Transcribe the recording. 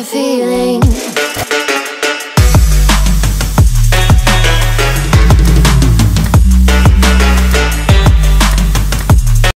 the feeling.